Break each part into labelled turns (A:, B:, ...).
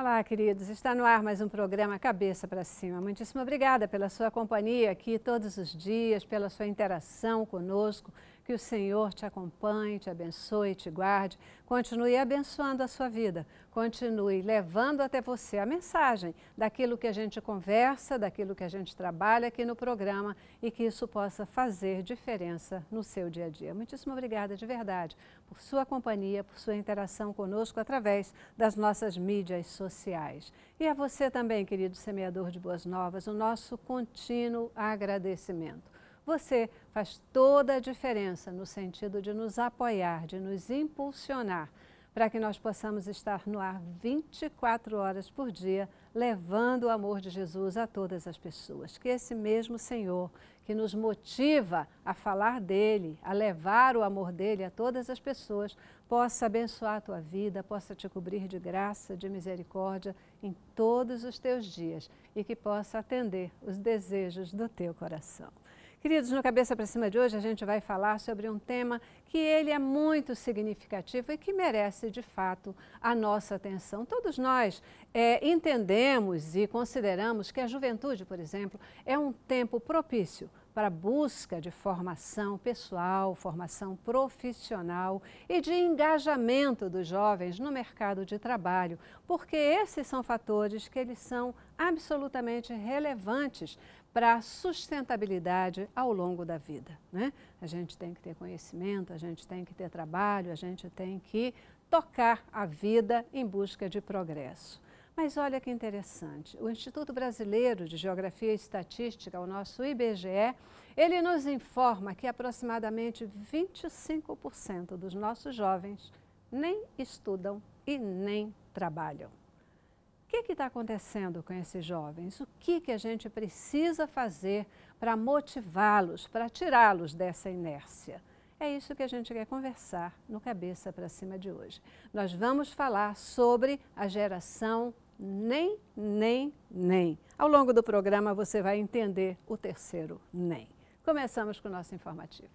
A: Olá, queridos. Está no ar mais um programa Cabeça para Cima. Muitíssimo obrigada pela sua companhia aqui todos os dias, pela sua interação conosco. Que o Senhor te acompanhe, te abençoe, te guarde. Continue abençoando a sua vida. Continue levando até você a mensagem daquilo que a gente conversa, daquilo que a gente trabalha aqui no programa e que isso possa fazer diferença no seu dia a dia. Muitíssimo obrigada de verdade por sua companhia, por sua interação conosco através das nossas mídias sociais. E a você também, querido semeador de boas novas, o nosso contínuo agradecimento. Você faz toda a diferença no sentido de nos apoiar, de nos impulsionar para que nós possamos estar no ar 24 horas por dia, levando o amor de Jesus a todas as pessoas. Que esse mesmo Senhor que nos motiva a falar dele, a levar o amor dele a todas as pessoas, possa abençoar a tua vida, possa te cobrir de graça, de misericórdia em todos os teus dias e que possa atender os desejos do teu coração. Queridos, no Cabeça para Cima de hoje a gente vai falar sobre um tema que ele é muito significativo e que merece de fato a nossa atenção. Todos nós é, entendemos e consideramos que a juventude, por exemplo, é um tempo propício para busca de formação pessoal, formação profissional e de engajamento dos jovens no mercado de trabalho, porque esses são fatores que eles são absolutamente relevantes para a sustentabilidade ao longo da vida. Né? A gente tem que ter conhecimento, a gente tem que ter trabalho, a gente tem que tocar a vida em busca de progresso. Mas olha que interessante, o Instituto Brasileiro de Geografia e Estatística, o nosso IBGE, ele nos informa que aproximadamente 25% dos nossos jovens nem estudam e nem trabalham que está acontecendo com esses jovens? O que, que a gente precisa fazer para motivá-los, para tirá-los dessa inércia? É isso que a gente quer conversar no Cabeça para Cima de hoje. Nós vamos falar sobre a geração nem, nem, nem. Ao longo do programa você vai entender o terceiro nem. Começamos com o nosso informativo.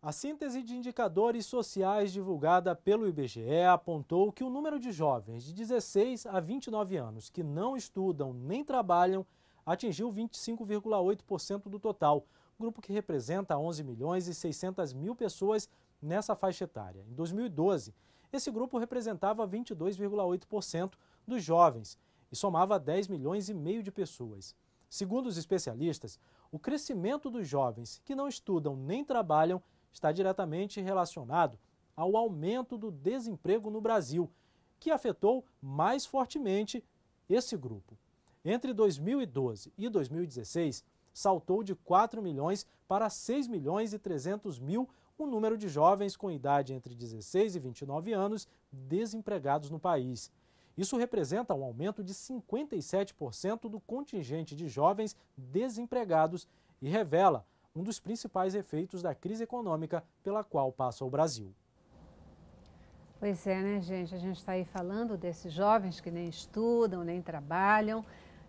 B: A síntese de indicadores sociais divulgada pelo IBGE apontou que o número de jovens de 16 a 29 anos que não estudam nem trabalham atingiu 25,8% do total, grupo que representa 11 milhões e 600 mil pessoas nessa faixa etária. Em 2012, esse grupo representava 22,8% dos jovens e somava 10 milhões e meio de pessoas. Segundo os especialistas, o crescimento dos jovens que não estudam nem trabalham está diretamente relacionado ao aumento do desemprego no Brasil, que afetou mais fortemente esse grupo. Entre 2012 e 2016, saltou de 4 milhões para 6 milhões e 300 mil o número de jovens com idade entre 16 e 29 anos desempregados no país. Isso representa um aumento de 57% do contingente de jovens desempregados e revela um dos principais efeitos da crise econômica pela qual passa o Brasil.
A: Pois é, né, gente? A gente está aí falando desses jovens que nem estudam, nem trabalham.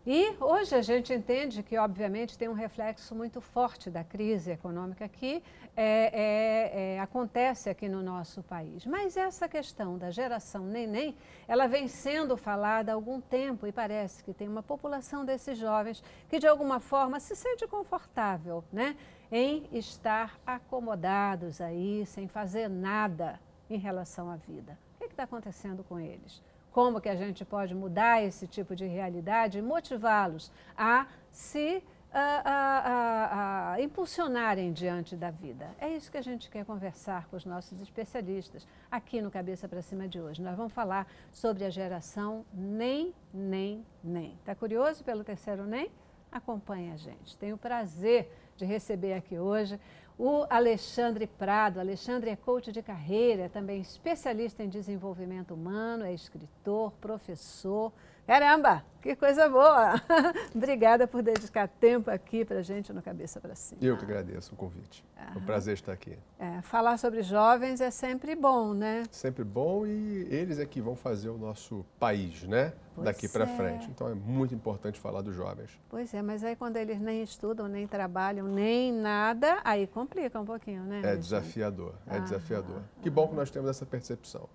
A: E hoje a gente entende que, obviamente, tem um reflexo muito forte da crise econômica que é, é, é, acontece aqui no nosso país. Mas essa questão da geração neném, ela vem sendo falada há algum tempo e parece que tem uma população desses jovens que, de alguma forma, se sente confortável, né? em estar acomodados aí, sem fazer nada em relação à vida. O que está acontecendo com eles? Como que a gente pode mudar esse tipo de realidade e motivá-los a se a, a, a, impulsionarem diante da vida. É isso que a gente quer conversar com os nossos especialistas aqui no Cabeça para Cima de hoje. Nós vamos falar sobre a geração nem, nem, nem. Está curioso pelo terceiro nem? Acompanhe a gente. Tenho o prazer de receber aqui hoje o Alexandre Prado. Alexandre é coach de carreira, é também especialista em desenvolvimento humano, é escritor, professor, Caramba, que coisa boa! Obrigada por dedicar tempo aqui para a gente no Cabeça para Cima.
C: Eu que agradeço o convite. É um prazer estar aqui.
A: É, falar sobre jovens é sempre bom, né?
C: Sempre bom e eles é que vão fazer o nosso país, né? Pois Daqui para é. frente. Então é muito importante falar dos jovens.
A: Pois é, mas aí quando eles nem estudam, nem trabalham, nem nada, aí complica um pouquinho, né?
C: É desafiador, é desafiador. Que bom que nós temos essa percepção.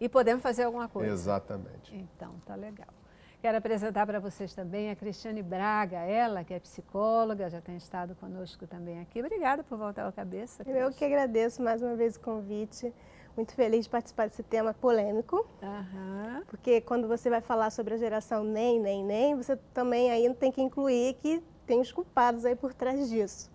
A: E podemos fazer alguma coisa.
C: Exatamente.
A: Então, tá legal. Quero apresentar para vocês também a Cristiane Braga, ela que é psicóloga, já tem estado conosco também aqui. Obrigada por voltar ao cabeça.
D: Eu que agradeço mais uma vez o convite. Muito feliz de participar desse tema polêmico.
A: Uhum.
D: Porque quando você vai falar sobre a geração nem, nem, nem, você também aí tem que incluir que tem os culpados aí por trás disso.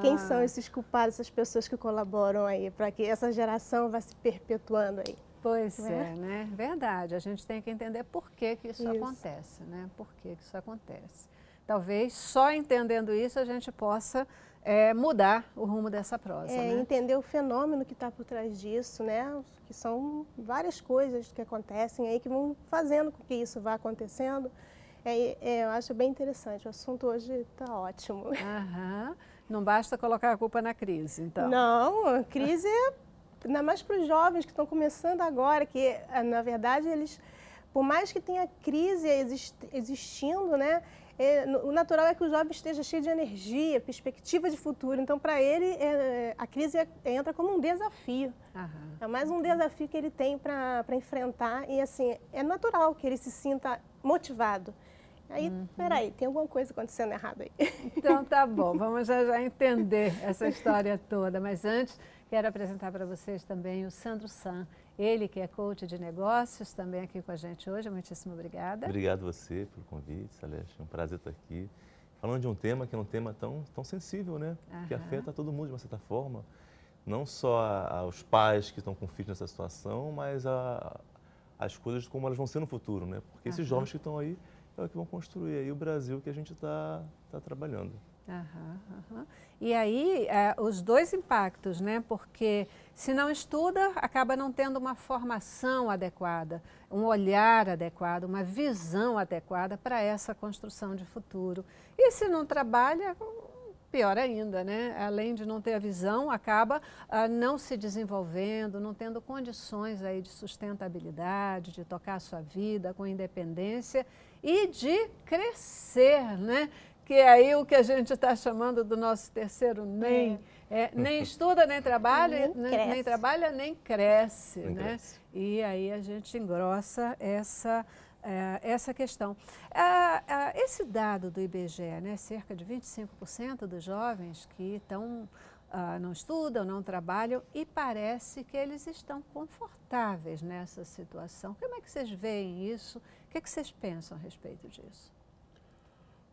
D: Quem são esses culpados, essas pessoas que colaboram aí para que essa geração vá se perpetuando aí?
A: Pois é? é, né? Verdade. A gente tem que entender por que, que isso, isso. acontece, né? Por que, que isso acontece. Talvez só entendendo isso a gente possa é, mudar o rumo dessa prosa.
D: É,
A: né?
D: entender o fenômeno que está por trás disso, né? Que são várias coisas que acontecem aí que vão fazendo com que isso vá acontecendo. É, é, eu acho bem interessante. O assunto hoje está ótimo.
A: Aham. Não basta colocar a culpa na crise, então.
D: Não, a crise é ainda mais para os jovens que estão começando agora, que eh, na verdade eles, por mais que tenha crise existindo, né, é, o natural é que o jovem esteja cheio de energia, perspectiva de futuro. Então, para ele, é, a crise é, entra como um desafio.
A: Aham.
D: É mais um desafio que ele tem para enfrentar. E, assim, é natural que ele se sinta motivado. Aí, uhum. peraí, tem alguma coisa acontecendo errado aí.
A: Então, tá bom. Vamos já, já entender essa história toda. Mas antes, Quero apresentar para vocês também o Sandro San, ele que é coach de negócios, também aqui com a gente hoje. Muitíssimo obrigada.
E: Obrigado você pelo convite, Celeste. É um prazer estar aqui. Falando de um tema que é um tema tão, tão sensível, né? Que afeta todo mundo de uma certa forma. Não só aos pais que estão com filhos nessa situação, mas a, as coisas como elas vão ser no futuro, né? Porque esses jovens que estão aí é o que vão construir aí o Brasil que a gente está tá trabalhando.
A: E aí, é, os dois impactos, né? Porque se não estuda, acaba não tendo uma formação adequada, um olhar adequado, uma visão adequada para essa construção de futuro. E se não trabalha, pior ainda, né? Além de não ter a visão, acaba ah, não se desenvolvendo, não tendo condições aí de sustentabilidade, de tocar a sua vida com independência e de crescer, né? que é aí o que a gente está chamando do nosso terceiro nem. É. É, nem estuda, nem trabalha, nem, nem, nem trabalha, nem cresce. Nem né? Cresce. E aí a gente engrossa essa, é, essa questão. esse dado do IBGE, né, cerca de 25% dos jovens que estão, ah, não estudam, não trabalham, e parece que eles estão confortáveis nessa situação. Como é que vocês veem isso? O que, é que vocês pensam a respeito disso?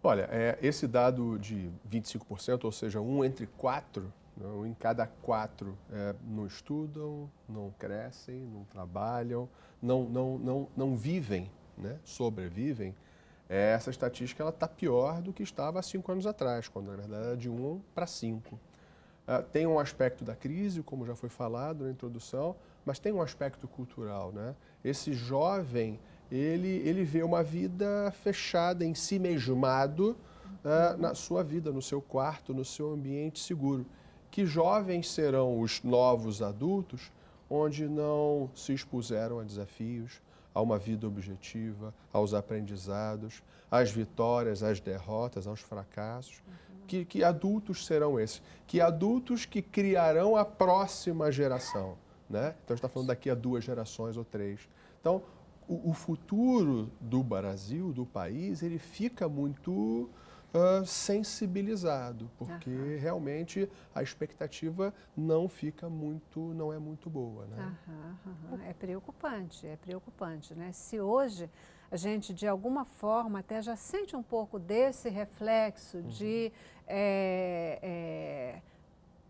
C: Olha, é, esse dado de 25%, ou seja, um entre quatro, né, em cada quatro é, não estudam, não crescem, não trabalham, não, não, não, não vivem, né, sobrevivem, é, essa estatística está pior do que estava há cinco anos atrás, quando na verdade era de um para cinco. É, tem um aspecto da crise, como já foi falado na introdução, mas tem um aspecto cultural. Né? Esse jovem ele, ele vê uma vida fechada em si mesmado uh, na sua vida, no seu quarto, no seu ambiente seguro. Que jovens serão os novos adultos onde não se expuseram a desafios, a uma vida objetiva, aos aprendizados, às vitórias, às derrotas, aos fracassos. Uhum. Que, que adultos serão esses? Que adultos que criarão a próxima geração. Né? Então, a gente está falando daqui a duas gerações ou três. Então, o, o, futuro do Brasil, do país, ele fica muito uh, sensibilizado, porque uhum. realmente a expectativa não fica muito, não é muito boa. Né?
A: Uhum, uhum. É preocupante, é preocupante. Né? Se hoje a gente, de alguma forma, até já sente um pouco desse reflexo de... É, é,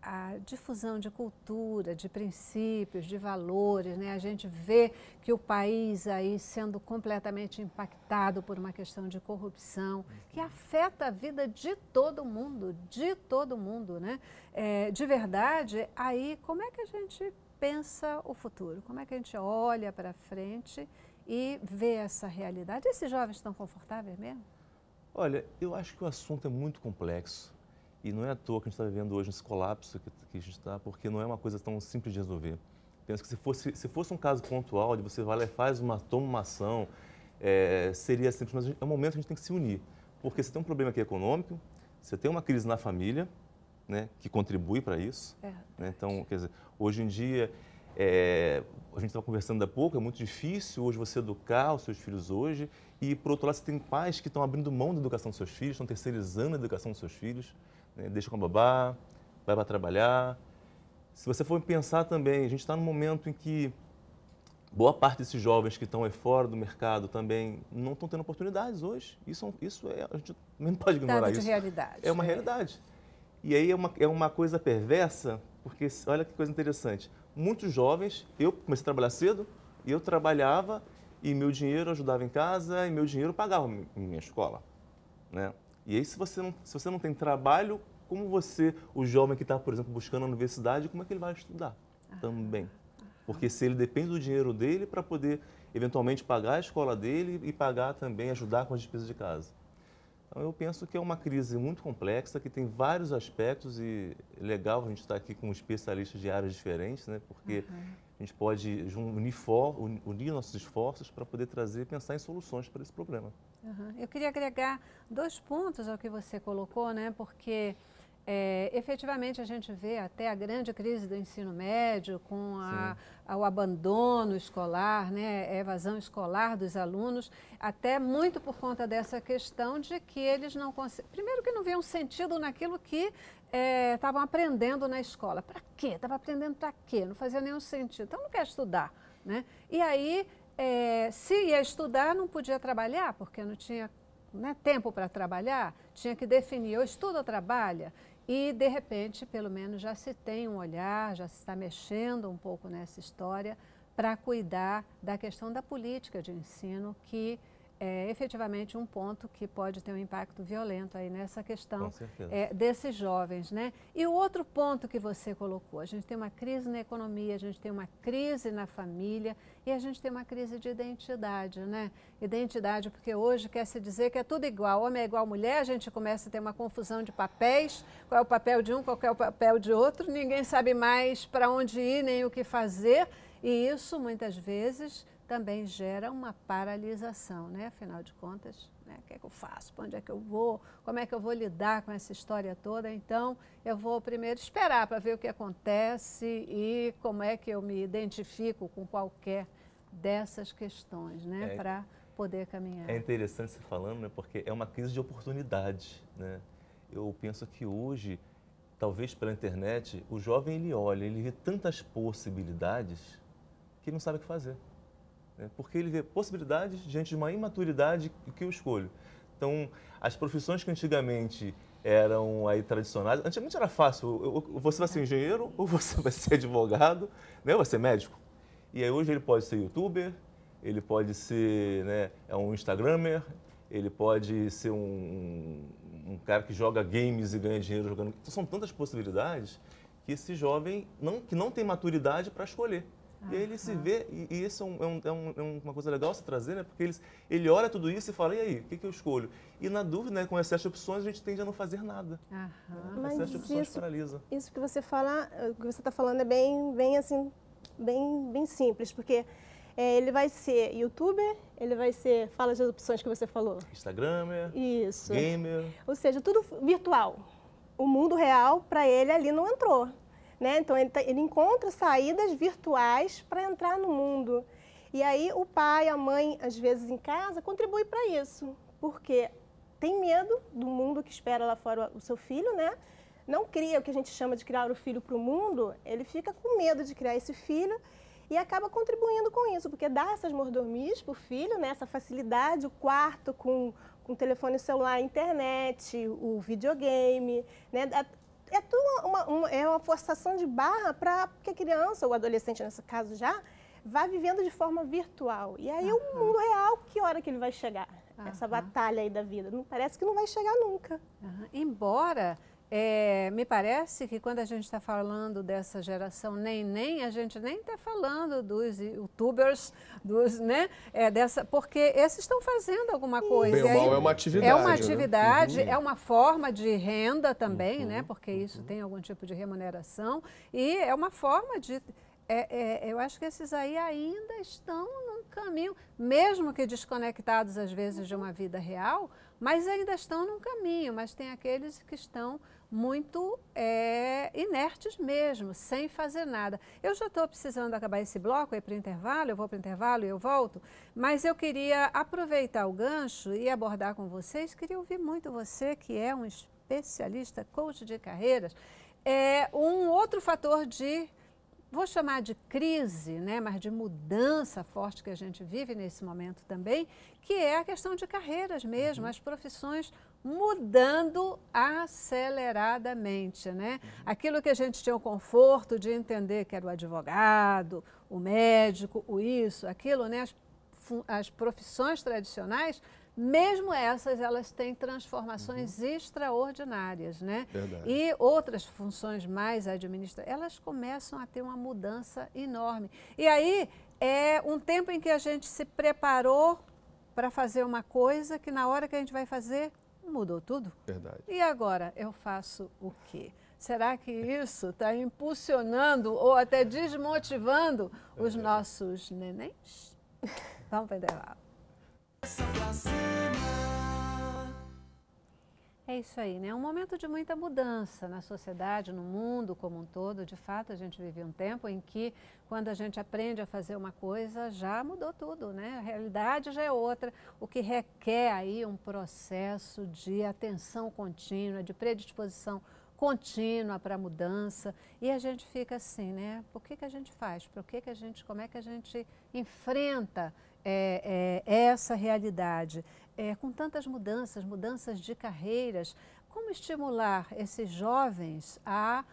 A: a difusão de cultura, de princípios, de valores, né? A gente vê que o país aí sendo completamente impactado por uma questão de corrupção que afeta a vida de todo mundo, de todo mundo, né? É, de verdade, aí como é que a gente pensa o futuro? Como é que a gente olha para frente e ver essa realidade. Esses jovens estão confortáveis mesmo?
E: Olha, eu acho que o assunto é muito complexo e não é à toa que a gente está vivendo hoje esse colapso que, que a gente está, porque não é uma coisa tão simples de resolver. Penso que se fosse, se fosse um caso pontual, de você vai lá e faz uma, toma uma ação, é, seria simples, mas é um momento que a gente tem que se unir. Porque você tem um problema aqui econômico, você tem uma crise na família, né, que contribui para isso. É. Né? Então, quer dizer, hoje em dia, é, a gente estava conversando há pouco, é muito difícil hoje você educar os seus filhos hoje. E, por outro lado, você tem pais que estão abrindo mão da educação dos seus filhos, estão terceirizando a educação dos seus filhos. Né? Deixa com a babá, vai para trabalhar. Se você for pensar também, a gente está num momento em que boa parte desses jovens que estão aí fora do mercado também não estão tendo oportunidades hoje. Isso, isso é, a gente não pode ignorar Dado
A: isso.
E: De
A: realidade.
E: É uma é. realidade. E aí é uma, é uma coisa perversa, porque olha que coisa interessante. Muitos jovens, eu comecei a trabalhar cedo, e eu trabalhava e meu dinheiro ajudava em casa e meu dinheiro pagava minha escola. Né? E aí, se você, não, se você não tem trabalho, como você, o jovem que está, por exemplo, buscando a universidade, como é que ele vai estudar ah. também? Porque se ele depende do dinheiro dele para poder, eventualmente, pagar a escola dele e pagar também, ajudar com as despesas de casa. Então, eu penso que é uma crise muito complexa, que tem vários aspectos e é legal a gente estar aqui com especialistas de áreas diferentes, né? porque uhum. a gente pode unir, for, unir nossos esforços para poder trazer e pensar em soluções para esse problema.
A: Uhum. Eu queria agregar dois pontos ao que você colocou, né? porque é, efetivamente, a gente vê até a grande crise do ensino médio, com a, a, o abandono escolar, né, a evasão escolar dos alunos, até muito por conta dessa questão de que eles não conseguem. Primeiro, que não viam sentido naquilo que estavam é, aprendendo na escola. Para quê? Estava aprendendo para quê? Não fazia nenhum sentido. Então, não quer estudar. Né? E aí, é, se ia estudar, não podia trabalhar, porque não tinha né, tempo para trabalhar, tinha que definir, ou estuda ou trabalha. E, de repente, pelo menos já se tem um olhar, já se está mexendo um pouco nessa história para cuidar da questão da política de ensino, que é efetivamente um ponto que pode ter um impacto violento aí nessa questão é, desses jovens, né? E o outro ponto que você colocou, a gente tem uma crise na economia, a gente tem uma crise na família e a gente tem uma crise de identidade, né? Identidade, porque hoje quer se dizer que é tudo igual, homem é igual mulher, a gente começa a ter uma confusão de papéis, qual é o papel de um, qual é o papel de outro, ninguém sabe mais para onde ir nem o que fazer e isso muitas vezes também gera uma paralisação, né? Afinal de contas, né? o que é que eu faço? Para onde é que eu vou? Como é que eu vou lidar com essa história toda? Então, eu vou primeiro esperar para ver o que acontece e como é que eu me identifico com qualquer dessas questões, né? É, para poder caminhar.
E: É interessante você falando, né? Porque é uma crise de oportunidade, né? Eu penso que hoje, talvez pela internet, o jovem ele olha, ele vê tantas possibilidades que não sabe o que fazer né? porque ele vê possibilidades diante de uma imaturidade que eu escolho. Então, as profissões que antigamente eram aí tradicionais, antigamente era fácil, você vai ser engenheiro ou você vai ser advogado, né? ou vai ser médico. E aí hoje ele pode ser youtuber, ele pode ser né, é um instagramer, ele pode ser um, um cara que joga games e ganha dinheiro jogando. Então, são tantas possibilidades que esse jovem não, que não tem maturidade para escolher. E aí ele se vê, e, e isso é, um, é, um, é, uma coisa legal se trazer, né? Porque eles, ele olha tudo isso e fala, e aí, o que, que eu escolho? E na dúvida, né, com excesso de opções, a gente tende a não fazer nada. Né?
D: Mas excesso de opções isso, paralisa. Isso que você fala, o que você está falando é bem, bem assim, bem, bem simples, porque é, ele vai ser youtuber, ele vai ser, fala as opções que você falou.
E: Instagramer,
D: isso.
E: gamer.
D: Ou seja, tudo virtual. O mundo real, para ele, ali não entrou. Né? Então, ele, tá, ele encontra saídas virtuais para entrar no mundo. E aí, o pai, a mãe, às vezes em casa, contribui para isso, porque tem medo do mundo que espera lá fora o seu filho, né? Não cria o que a gente chama de criar o filho para o mundo, ele fica com medo de criar esse filho e acaba contribuindo com isso, porque dá essas mordomias para o filho, né? essa facilidade, o quarto com, com telefone celular, internet, o videogame, né? É tudo uma, uma, é uma forçação de barra para que a criança, ou adolescente nesse caso já, vá vivendo de forma virtual. E aí uhum. o mundo real, que hora que ele vai chegar? Uhum. Essa batalha aí da vida. Não, parece que não vai chegar nunca.
A: Uhum. Embora É, me parece que quando a gente está falando dessa geração nem nem, a gente nem está falando dos youtubers, dos, né? É, dessa, porque esses estão fazendo alguma coisa.
C: Bem,
A: aí,
C: é uma atividade.
A: É uma
C: né?
A: atividade,
C: uhum.
A: é uma forma de renda também,
C: uhum.
A: né? Porque isso uhum. tem algum tipo de remuneração. E é uma forma de é, é, eu acho que esses aí ainda estão num caminho, mesmo que desconectados às vezes de uma vida real, mas ainda estão num caminho. Mas tem aqueles que estão muito é, inertes mesmo, sem fazer nada. Eu já estou precisando acabar esse bloco aí para o intervalo, eu vou para o intervalo e eu volto, mas eu queria aproveitar o gancho e abordar com vocês, queria ouvir muito você, que é um especialista, coach de carreiras, é um outro fator de vou chamar de crise, né, mas de mudança forte que a gente vive nesse momento também, que é a questão de carreiras mesmo, uhum. as profissões mudando aceleradamente, né? Uhum. Aquilo que a gente tinha o conforto de entender que era o advogado, o médico, o isso, aquilo, né? As, as profissões tradicionais mesmo essas, elas têm transformações uhum. extraordinárias, né? Verdade. E outras funções mais administrativas, elas começam a ter uma mudança enorme. E aí é um tempo em que a gente se preparou para fazer uma coisa que na hora que a gente vai fazer, mudou tudo.
C: Verdade.
A: E agora eu faço o quê? Será que isso está impulsionando ou até desmotivando os nossos nenéns? Vamos para o intervalo. É isso aí, né? É um momento de muita mudança na sociedade, no mundo como um todo. De fato, a gente vive um tempo em que, quando a gente aprende a fazer uma coisa, já mudou tudo, né? A realidade já é outra, o que requer aí um processo de atenção contínua, de predisposição contínua para a mudança. E a gente fica assim, né? Por que, que a gente faz? Por que, que a gente, como é que a gente enfrenta é, é, essa realidade. É, com tantas mudanças, mudanças de carreiras, como estimular esses jovens a,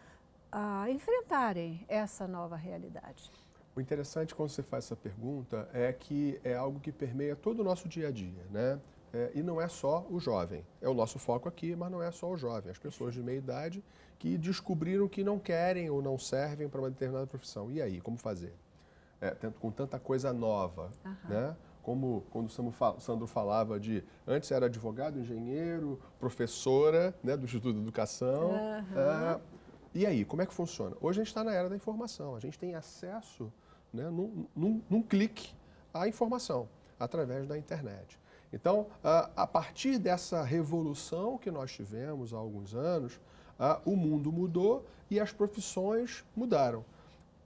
A: a enfrentarem essa nova realidade?
C: O interessante quando você faz essa pergunta é que é algo que permeia todo o nosso dia a dia, né? É, e não é só o jovem. É o nosso foco aqui, mas não é só o jovem. As pessoas de meia idade que descobriram que não querem ou não servem para uma determinada profissão. E aí, como fazer? É, com tanta coisa nova, uhum. né? Como quando o Sandro falava de antes era advogado, engenheiro, professora né, do Instituto de Educação. Uhum. É, e aí, como é que funciona? Hoje a gente está na era da informação, a gente tem acesso né, num, num, num clique à informação através da internet. Então, a partir dessa revolução que nós tivemos há alguns anos, o mundo mudou e as profissões mudaram.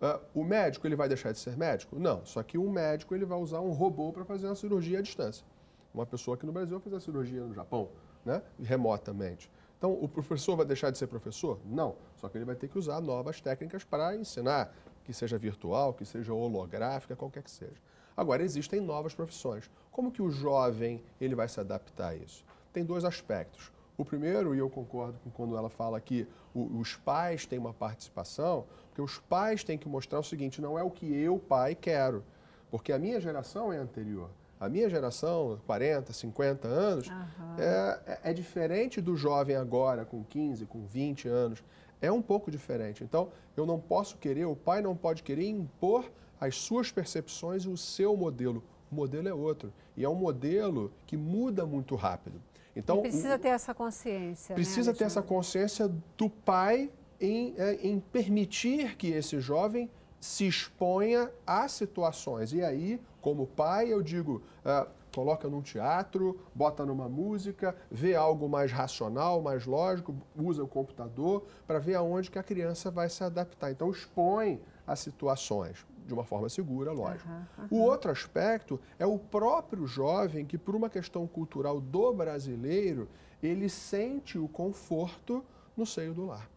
C: Uh, o médico ele vai deixar de ser médico? Não, só que um médico ele vai usar um robô para fazer uma cirurgia à distância. Uma pessoa aqui no Brasil vai fazer a cirurgia no Japão, né? remotamente. Então, o professor vai deixar de ser professor? Não, só que ele vai ter que usar novas técnicas para ensinar, que seja virtual, que seja holográfica, qualquer que seja. Agora, existem novas profissões. Como que o jovem ele vai se adaptar a isso? Tem dois aspectos. O primeiro, e eu concordo com quando ela fala que os pais têm uma participação, porque os pais têm que mostrar o seguinte: não é o que eu, pai, quero. Porque a minha geração é anterior. A minha geração, 40, 50 anos, uhum. é, é diferente do jovem agora, com 15, com 20 anos. É um pouco diferente. Então, eu não posso querer, o pai não pode querer impor as suas percepções e o seu modelo. O modelo é outro. E é um modelo que muda muito rápido.
A: Então, e precisa ter essa consciência.
C: Né, precisa
A: né,
C: ter essa consciência do pai em, é, em permitir que esse jovem se exponha a situações. E aí, como pai, eu digo, uh, coloca num teatro, bota numa música, vê algo mais racional, mais lógico, usa o computador para ver aonde que a criança vai se adaptar. Então, expõe a situações de uma forma segura, lógico. Uhum, uhum. O outro aspecto é o próprio jovem que, por uma questão cultural do brasileiro, ele sente o conforto no seio do lar.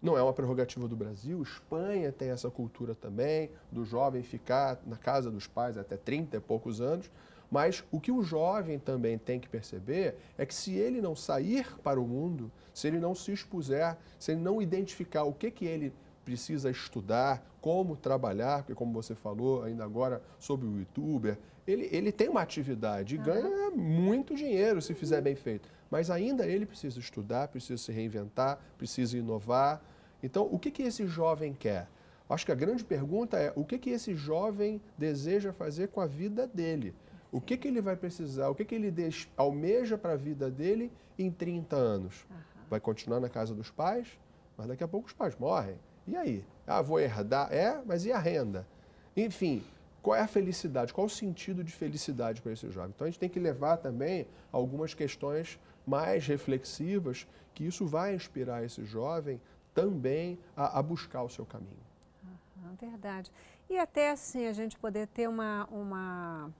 C: Não é uma prerrogativa do Brasil, Espanha tem essa cultura também, do jovem ficar na casa dos pais até 30 e poucos anos. Mas o que o jovem também tem que perceber é que se ele não sair para o mundo, se ele não se expuser, se ele não identificar o que, que ele precisa estudar como trabalhar, porque como você falou ainda agora sobre o youtuber, ele, ele tem uma atividade e uhum. ganha muito dinheiro se fizer bem feito. Mas ainda ele precisa estudar, precisa se reinventar, precisa inovar. Então, o que, que esse jovem quer? Acho que a grande pergunta é o que, que esse jovem deseja fazer com a vida dele? O que, que ele vai precisar? O que, que ele deixa, almeja para a vida dele em 30 anos? Uhum. Vai continuar na casa dos pais, mas daqui a pouco os pais morrem. E aí? Ah, vou herdar? É, mas e a renda? Enfim, qual é a felicidade? Qual o sentido de felicidade para esse jovem? Então a gente tem que levar também algumas questões mais reflexivas, que isso vai inspirar esse jovem também a, a buscar o seu caminho.
A: Verdade. E até assim a gente poder ter uma, uma,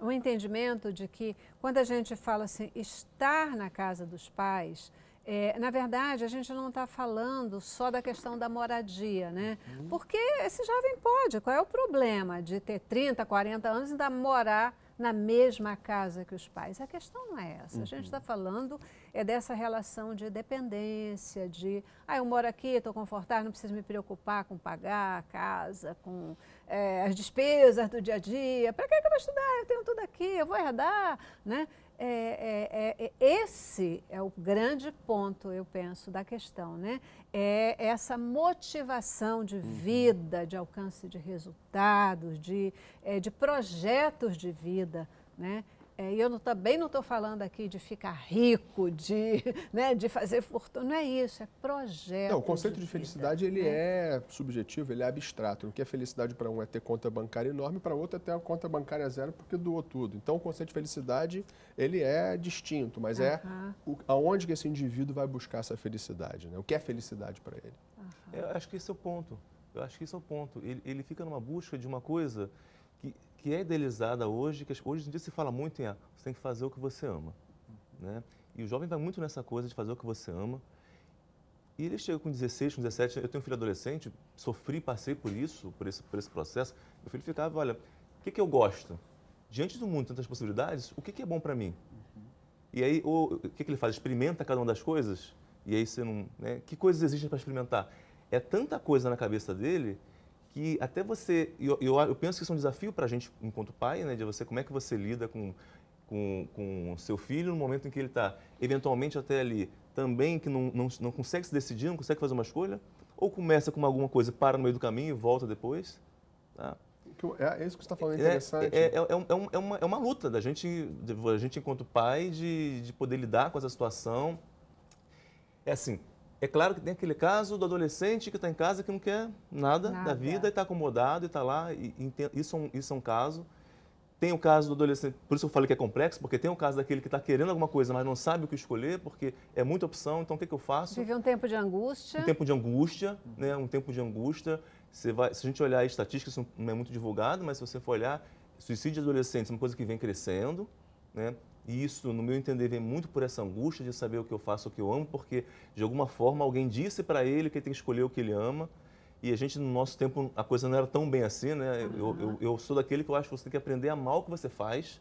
A: um entendimento de que quando a gente fala assim, estar na casa dos pais, é, na verdade, a gente não está falando só da questão da moradia, né? Uhum. Porque esse jovem pode. Qual é o problema de ter 30, 40 anos e ainda morar na mesma casa que os pais? A questão não é essa. Uhum. A gente está uhum. falando é dessa relação de dependência, de, ah, eu moro aqui, estou confortável, não preciso me preocupar com pagar a casa, com é, as despesas do dia a dia. Para que, que eu vou estudar? Eu tenho tudo aqui, eu vou herdar, né? É, é, é, é, esse é o grande ponto, eu penso, da questão, né? É essa motivação de uhum. vida, de alcance de resultados, de, é, de projetos de vida, né? É, e eu não, também não estou falando aqui de ficar rico, de, né, de fazer fortuna. Não é isso, é projeto.
C: Não, o conceito de, de felicidade vida, ele né? é subjetivo, ele é abstrato. O que é felicidade para um é ter conta bancária enorme, para outro é ter a conta bancária zero porque doou tudo. Então o conceito de felicidade ele é distinto, mas uhum. é o, aonde que esse indivíduo vai buscar essa felicidade, né? O que é felicidade para ele?
E: Uhum. Eu acho que esse é o ponto. Eu acho que esse é o ponto. Ele, ele fica numa busca de uma coisa que que é idealizada hoje, que hoje em dia se fala muito em ah, você tem que fazer o que você ama. Né? E o jovem vai muito nessa coisa de fazer o que você ama. E ele chega com 16, com 17, eu tenho um filho adolescente, sofri, passei por isso, por esse, por esse processo. Meu filho ficava, olha, o que, que eu gosto? Diante do mundo, tantas possibilidades, o que, que é bom para mim? Uhum. E aí, o, que, que ele faz? Experimenta cada uma das coisas? E aí você não... Né? Que coisas existem para experimentar? É tanta coisa na cabeça dele que até você, eu, eu, eu penso que isso é um desafio para a gente enquanto pai, né, de você como é que você lida com com, com seu filho no momento em que ele está eventualmente até ali também que não, não, não consegue se decidir, não consegue fazer uma escolha, ou começa com alguma coisa, para no meio do caminho e volta depois. Tá?
C: É, é isso que você está falando, é interessante.
E: É, é, é, é, uma, é uma luta da gente, a gente enquanto pai, de, de poder lidar com essa situação. É assim, é claro que tem aquele caso do adolescente que está em casa que não quer nada, nada. da vida e está acomodado e está lá. E, e, isso, é um, isso é um caso. Tem o caso do adolescente, por isso eu falei que é complexo, porque tem o caso daquele que está querendo alguma coisa, mas não sabe o que escolher, porque é muita opção, então o que, que eu faço?
A: Vive um tempo de angústia.
E: Um tempo de angústia, né? um tempo de angústia. Você vai, se a gente olhar a estatística, isso não é muito divulgado, mas se você for olhar, suicídio de adolescentes é uma coisa que vem crescendo, né? E isso, no meu entender, vem muito por essa angústia de saber o que eu faço, o que eu amo, porque de alguma forma alguém disse para ele que ele tem que escolher o que ele ama. E a gente, no nosso tempo, a coisa não era tão bem assim, né? Eu, eu, eu, sou daquele que eu acho que você tem que aprender a amar o que você faz,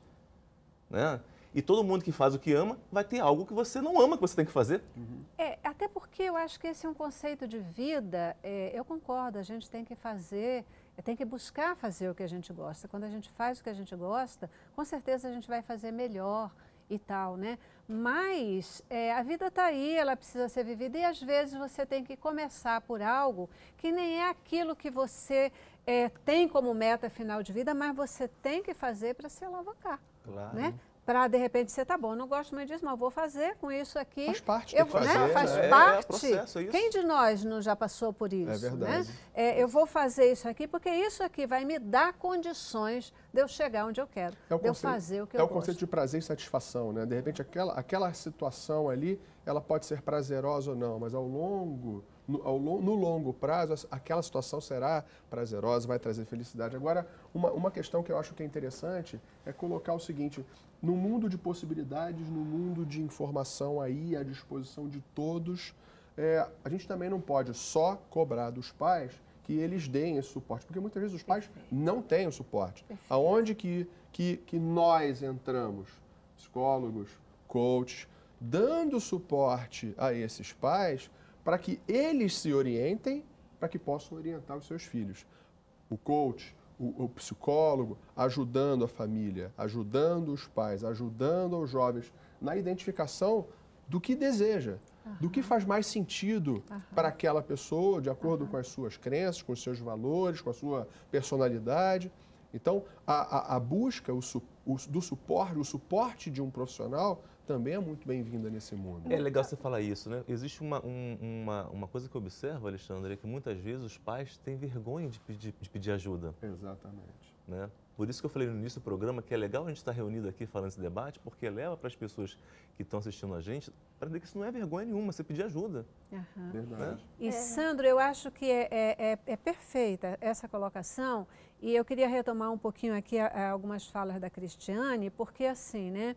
E: né? E todo mundo que faz o que ama vai ter algo que você não ama que você tem que fazer.
A: Uhum. É, até porque eu acho que esse é um conceito de vida. É, eu concordo, a gente tem que fazer tem que buscar fazer o que a gente gosta. Quando a gente faz o que a gente gosta, com certeza a gente vai fazer melhor e tal, né? Mas é, a vida está aí, ela precisa ser vivida e às vezes você tem que começar por algo que nem é aquilo que você é, tem como meta final de vida, mas você tem que fazer para se alavancar. Claro. Né? Para de repente você tá bom, não gosto mais disso, mas vou fazer com isso aqui.
C: Faz parte,
A: eu,
C: fazer, né?
A: Faz
C: é,
A: parte. É processo, é Quem de nós não já passou por isso? É
C: verdade.
A: Né? É, eu vou fazer isso aqui porque isso aqui vai me dar condições de eu chegar onde eu quero, é de eu fazer o que
C: é
A: eu
C: É o conceito de prazer e satisfação, né? De repente aquela aquela situação ali, ela pode ser prazerosa ou não, mas ao longo no, ao, no longo prazo, aquela situação será prazerosa, vai trazer felicidade. Agora, uma, uma questão que eu acho que é interessante é colocar o seguinte: no mundo de possibilidades, no mundo de informação aí à disposição de todos, é, a gente também não pode só cobrar dos pais que eles deem esse suporte, porque muitas vezes os pais Perfeito. não têm o suporte. Perfeito. Aonde que, que, que nós entramos, psicólogos, coaches, dando suporte a esses pais para que eles se orientem para que possam orientar os seus filhos. O coach, o, o, psicólogo ajudando a família, ajudando os pais, ajudando os jovens na identificação do que deseja, do que faz mais sentido para aquela pessoa, de acordo com as suas crenças, com os seus valores, com a sua personalidade. Então, a, a, a busca o, o, do suporte, o suporte de um profissional também é muito bem-vinda nesse mundo.
E: É legal você falar isso, né? Existe uma, um, uma, uma coisa que eu observo, Alexandre, é que muitas vezes os pais têm vergonha de pedir, de pedir ajuda.
C: Exatamente.
E: Né? Por isso que eu falei no início do programa que é legal a gente estar reunido aqui falando esse debate, porque leva para as pessoas que estão assistindo a gente para dizer que isso não é vergonha nenhuma, você pedir ajuda.
C: Uhum. Verdade. Né?
A: E, é. Sandro, eu acho que é, é, é, é, perfeita essa colocação e eu queria retomar um pouquinho aqui a, a algumas falas da Cristiane, porque assim, né?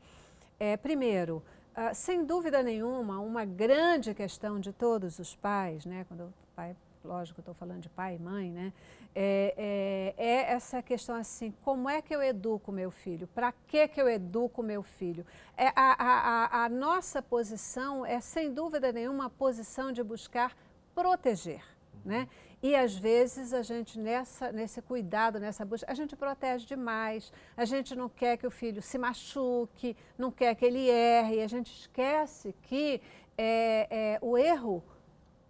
A: É, primeiro, uh, sem dúvida nenhuma, uma grande questão de todos os pais, né, quando pai, lógico, estou falando de pai e mãe, né, é, é, é, essa questão assim, como é que eu educo meu filho? Para que, que eu educo meu filho? É, a, a, a, a nossa posição é, sem dúvida nenhuma, a posição de buscar proteger. Né? E às vezes a gente, nessa, nesse cuidado, nessa busca, a gente protege demais, a gente não quer que o filho se machuque, não quer que ele erre, a gente esquece que é, é, o erro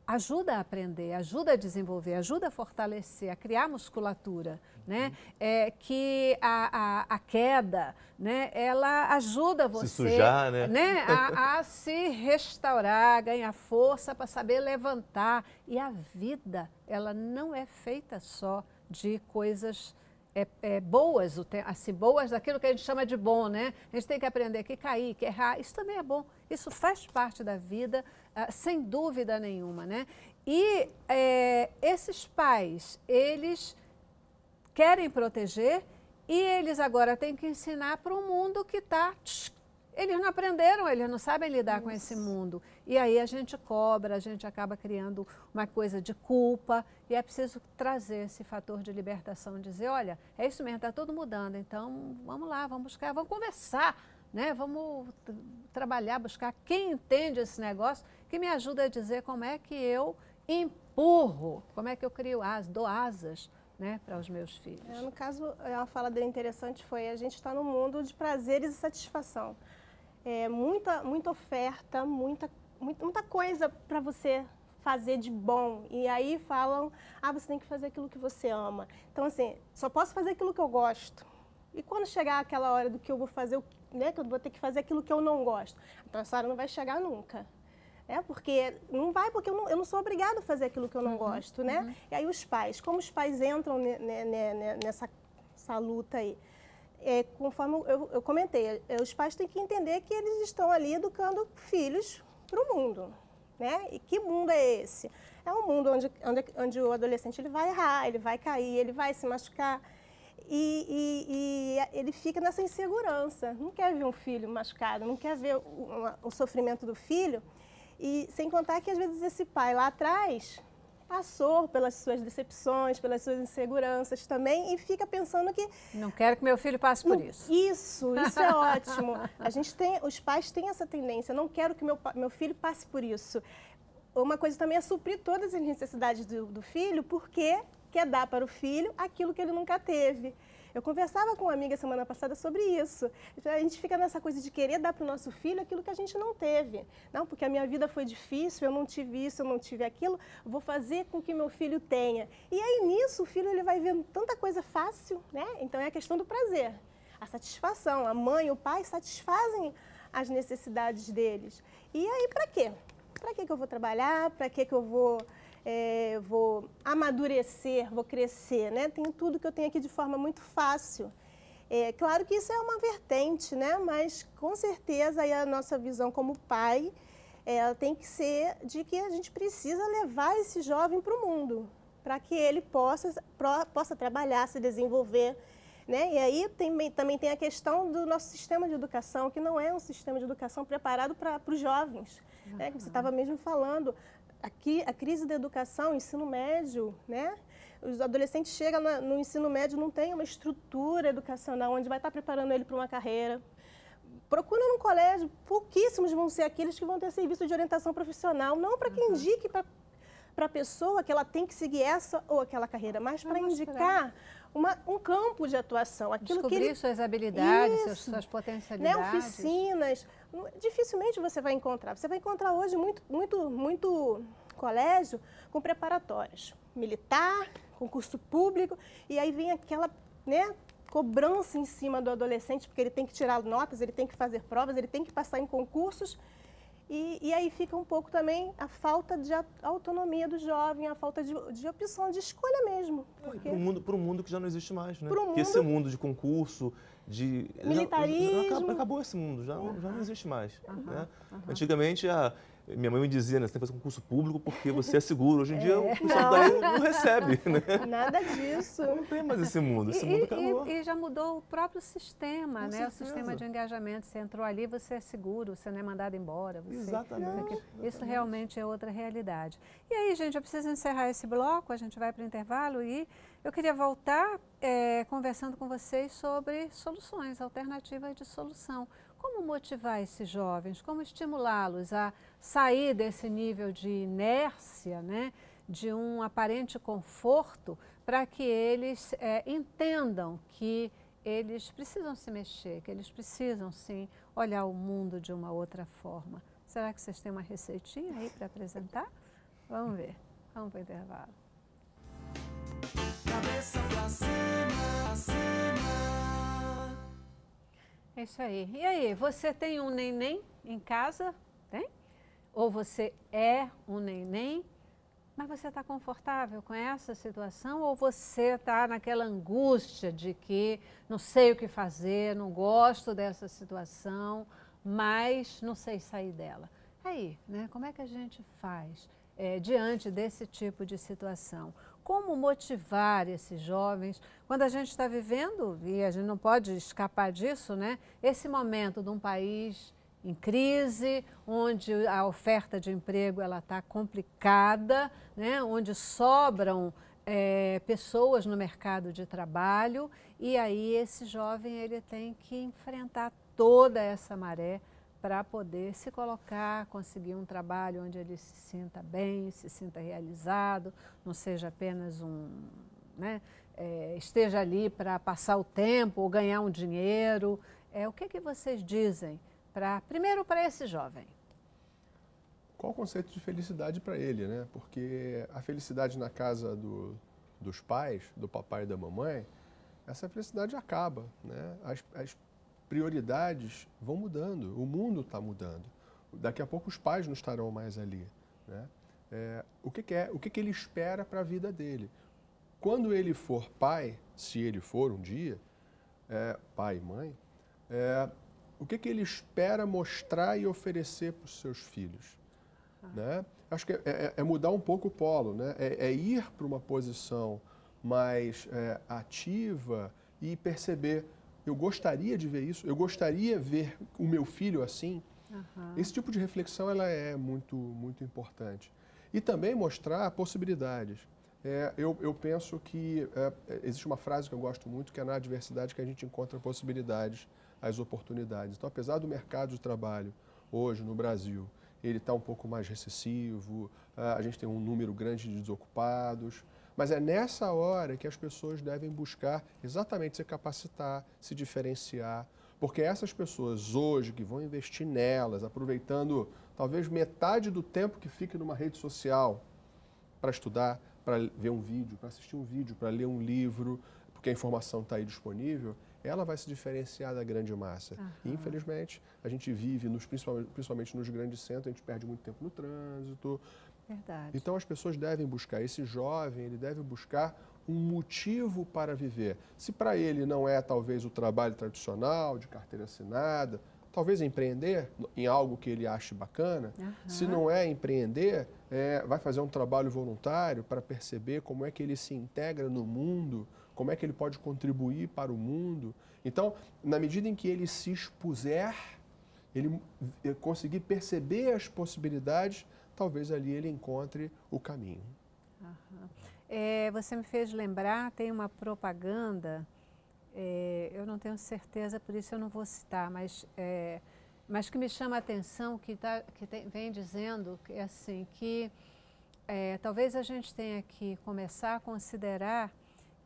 A: ajuda a aprender, ajuda a desenvolver, ajuda a fortalecer, a criar musculatura, né? Uhum. É, que a, a, a, queda, né? Ela ajuda você
E: se sujar, né?
A: né? A, a se restaurar, ganhar força para saber levantar. E a vida, ela não é feita só de coisas é, é, boas, assim, boas daquilo que a gente chama de bom, né? A gente tem que aprender que cair, que errar, isso também é bom. Isso faz parte da vida, ah, sem dúvida nenhuma, né? E é, esses pais, eles querem proteger e eles agora têm que ensinar para um mundo que está eles não aprenderam, eles não sabem lidar isso. com esse mundo. E aí a gente cobra, a gente acaba criando uma coisa de culpa e é preciso trazer esse fator de libertação, dizer, olha, é isso mesmo, está tudo mudando, então vamos lá, vamos buscar, vamos conversar, né? vamos trabalhar, buscar quem entende esse negócio, que me ajuda a dizer como é que eu empurro, como é que eu crio asas, dou asas né, para os meus filhos.
D: É, no caso, a fala dele interessante foi a gente está no mundo de prazeres e satisfação é, muita, muita oferta, muita, muita, coisa para você fazer de bom. E aí falam, ah, você tem que fazer aquilo que você ama. Então, assim, só posso fazer aquilo que eu gosto. E quando chegar aquela hora do que eu vou fazer, né, que eu vou ter que fazer aquilo que eu não gosto, então essa hora não vai chegar nunca. É, porque não vai, porque eu não, eu não sou obrigada a fazer aquilo que eu não uhum, gosto, né? Uhum. E aí os pais, como os pais entram nessa luta aí? é, conforme eu, eu comentei, é, os pais têm que entender que eles estão ali educando filhos para o mundo. Né? E que mundo é esse? É um mundo onde, onde, onde o adolescente ele vai errar, ele vai cair, ele vai se machucar. E, e, e, ele fica nessa insegurança. Não quer ver um filho machucado, não quer ver o, o sofrimento do filho. E sem contar que às vezes esse pai lá atrás passou pelas suas decepções, pelas suas inseguranças também e fica pensando que
A: não quero que meu filho passe por isso.
D: Isso, isso é ótimo. A gente tem, os pais têm essa tendência, não quero que meu, meu filho passe por isso. Uma coisa também é suprir todas as necessidades do, do filho, porque quer dar para o filho aquilo que ele nunca teve. Eu conversava com uma amiga semana passada sobre isso. A gente fica nessa coisa de querer dar para o nosso filho aquilo que a gente não teve. Não, porque a minha vida foi difícil, eu não tive isso, eu não tive aquilo, vou fazer com que meu filho tenha. E aí nisso o filho ele vai vendo tanta coisa fácil, né? Então é a questão do prazer, a satisfação. A mãe, o pai satisfazem as necessidades deles. E aí para quê? Para que, eu vou trabalhar? Para que eu vou é, vou amadurecer, vou crescer, né? Tenho tudo que eu tenho aqui de forma muito fácil. É claro que isso é uma vertente, né? Mas com certeza aí a nossa visão como pai, ela tem que ser de que a gente precisa levar esse jovem para o mundo, para que ele possa, possa trabalhar, se desenvolver. Né? E aí tem, também tem a questão do nosso sistema de educação, que não é um sistema de educação preparado para os jovens. Uhum. Né? Você estava mesmo falando, aqui a crise da educação, ensino médio, né? Os adolescentes chegam no ensino médio não tem uma estrutura educacional onde vai estar preparando ele para uma carreira. Procura no colégio, pouquíssimos vão ser aqueles que vão ter serviço de orientação profissional, não para que indique para para a pessoa que ela tem que seguir essa ou aquela carreira, mas para indicar uma, um campo de atuação.
A: Aquilo Descobrir que ele... suas habilidades, suas, suas potencialidades.
D: Né, oficinas. Dificilmente você vai encontrar. Você vai encontrar hoje muito, muito, muito colégio com preparatórios. Militar, concurso público, e aí vem aquela né, cobrança em cima do adolescente, porque ele tem que tirar notas, ele tem que fazer provas, ele tem que passar em concursos. E, e, aí fica um pouco também a falta de autonomia do jovem, a falta de, de opção, de escolha mesmo.
E: Porque... Para um mundo, mundo que já não existe mais, né? Mundo... esse mundo de concurso, de...
D: Militarismo.
E: Já, já acabou, esse mundo, já, já não existe mais. Uhum. Né? Uhum. Antigamente, a, minha mãe me dizia, né, você tem que fazer concurso público porque você é seguro. Hoje em dia, é. o pessoal daí não recebe, né?
D: Nada disso.
E: Não tem mais esse mundo, esse
A: e,
E: mundo acabou.
A: E, e, já mudou o próprio sistema, Com né? Certeza. O sistema de engajamento. Você entrou ali, você é seguro, você não é mandado embora. Você,
E: exatamente,
A: Isso realmente é outra realidade. E aí, gente, eu preciso encerrar esse bloco, a gente vai para o intervalo e eu queria voltar é, conversando com vocês sobre soluções, alternativas de solução. Como motivar esses jovens? Como estimulá-los a sair desse nível de inércia, né? de um aparente conforto, para que eles é, entendam que eles precisam se mexer, que eles precisam sim olhar o mundo de uma outra forma. Será que vocês têm uma receitinha aí para apresentar? Vamos ver. Vamos para o intervalo. Isso aí. E aí, você tem um neném em casa? Tem? Ou você é um neném? Mas você está confortável com essa situação ou você está naquela angústia de que não sei o que fazer, não gosto dessa situação, mas não sei sair dela? Aí, né, como é que a gente faz é, diante desse tipo de situação? Como motivar esses jovens quando a gente está vivendo, e a gente não pode escapar disso, né? Esse momento de um país em crise, onde a oferta de emprego ela está complicada, né? onde sobram é, pessoas no mercado de trabalho e aí esse jovem ele tem que enfrentar toda essa maré para poder se colocar, conseguir um trabalho onde ele se sinta bem, se sinta realizado, não seja apenas um. Né, é, esteja ali para passar o tempo ou ganhar um dinheiro. É, o que, que vocês dizem, para primeiro para esse jovem?
C: Qual o conceito de felicidade para ele, né? Porque a felicidade na casa do, dos pais, do papai e da mamãe, essa felicidade acaba, né? Prioridades vão mudando, o mundo está mudando. Daqui a pouco os pais não estarão mais ali. Né? É, o que, que, é, o que, que ele espera para a vida dele? Quando ele for pai, se ele for um dia, é, pai e mãe, é, o que, que ele espera mostrar e oferecer para os seus filhos? Ah. Né? Acho que é, é, é, mudar um pouco o polo, né? é, é ir para uma posição mais é, ativa e perceber eu gostaria de ver isso, eu gostaria ver o meu filho assim. Uhum. Esse tipo de reflexão ela é muito, muito importante. E também mostrar possibilidades. É, eu, eu, penso que é, existe uma frase que eu gosto muito, que é na adversidade que a gente encontra possibilidades, as oportunidades. Então, apesar do mercado de trabalho hoje no Brasil, ele está um pouco mais recessivo, a gente tem um número grande de desocupados, mas é nessa hora que as pessoas devem buscar exatamente se capacitar, se diferenciar, porque essas pessoas hoje que vão investir nelas, aproveitando talvez metade do tempo que fique numa rede social para estudar, para ver um vídeo, para assistir um vídeo, para ler um livro, porque a informação está aí disponível, ela vai se diferenciar da grande massa. E, infelizmente, a gente vive, nos, principalmente, principalmente nos grandes centros, a gente perde muito tempo no trânsito,
A: Verdade.
C: Então as pessoas devem buscar, esse jovem, ele deve buscar um motivo para viver. Se para ele não é talvez o trabalho tradicional, de carteira assinada, talvez empreender em algo que ele ache bacana. Uhum. Se não é empreender, é, vai fazer um trabalho voluntário para perceber como é que ele se integra no mundo, como é que ele pode contribuir para o mundo. Então, na medida em que ele se expuser, ele conseguir perceber as possibilidades, talvez ali ele encontre o caminho.
A: Uhum. É, você me fez lembrar, tem uma propaganda, é, eu não tenho certeza, por isso eu não vou citar, mas, é, mas que me chama a atenção, que, tá, que tem, vem dizendo que, assim, que é, talvez a gente tenha que começar a considerar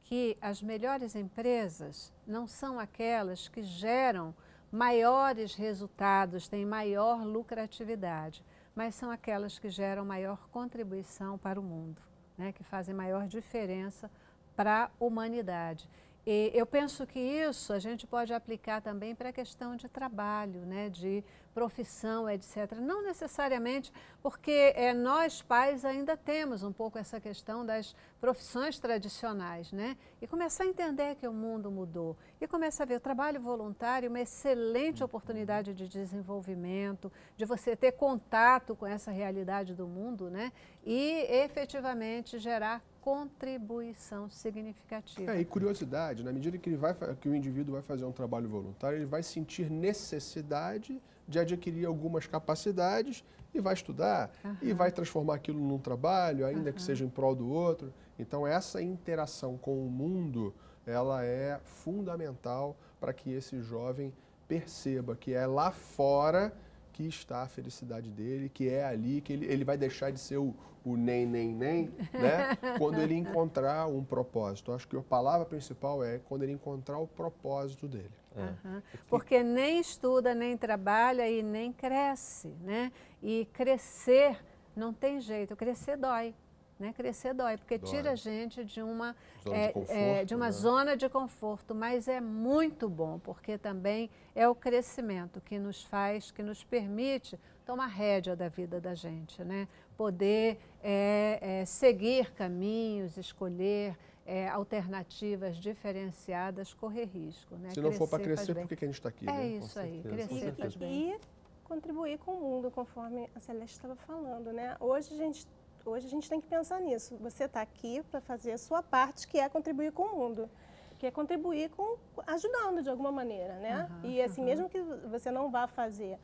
A: que as melhores empresas não são aquelas que geram maiores resultados, têm maior lucratividade, mas são aquelas que geram maior contribuição para o mundo, né, que fazem maior diferença para a humanidade. E eu penso que isso a gente pode aplicar também para a questão de trabalho, né, de profissão, etc. Não necessariamente porque é, nós pais ainda temos um pouco essa questão das profissões tradicionais, né? E começar a entender que o mundo mudou e começar a ver o trabalho voluntário uma excelente oportunidade de desenvolvimento, de você ter contato com essa realidade do mundo, né? E efetivamente gerar contribuição significativa.
C: É, e curiosidade, na medida que, ele vai, que o indivíduo vai fazer um trabalho voluntário, ele vai sentir necessidade de adquirir algumas capacidades e vai estudar uhum. e vai transformar aquilo num trabalho, ainda uhum. que seja em prol do outro. Então essa interação com o mundo, ela é fundamental para que esse jovem perceba que é lá fora que está a felicidade dele, que é ali que ele, ele vai deixar de ser o, o nem, nem, nem, né? quando ele encontrar um propósito. Acho que a palavra principal é quando ele encontrar o propósito dele. É.
A: Uhum. Porque nem estuda, nem trabalha e nem cresce, né? E crescer não tem jeito, crescer dói. Né? Crescer dói, porque dói. tira a gente de uma, é, de, conforto, é, de uma né? zona de conforto, mas é muito bom, porque também é o crescimento que nos faz, que nos permite tomar rédea da vida da gente, né? poder é, é seguir caminhos, escolher é, alternativas diferenciadas, correr risco. Né?
C: Se não crescer, for para crescer, por que, que a gente está aqui?
A: É
C: né?
A: isso aí, crescer
D: e, faz bem. E contribuir com o mundo, conforme a Celeste estava falando. Né? Hoje a gente Hoje a gente tem que pensar nisso. Você está aqui para fazer a sua parte, que é contribuir com o mundo, que é contribuir com ajudando de alguma maneira, né? Uhum, e assim, uhum. mesmo que você não vá fazer